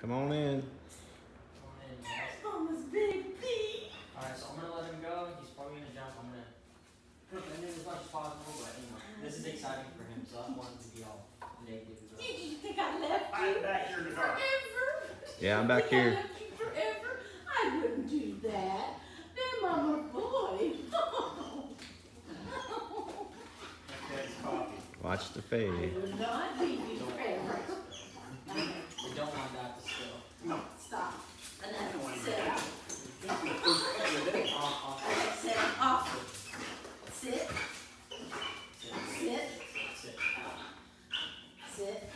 Come on in. That's Mama's big P. Alright, so I'm gonna let him go. He's probably gonna jump. I'm gonna put him in as much as possible, but anyway, this is exciting for him, so I don't want him to be all negative. as. Did you think I left I'm you back here in the dark. forever? Yeah, I'm back Think here. left you forever? it.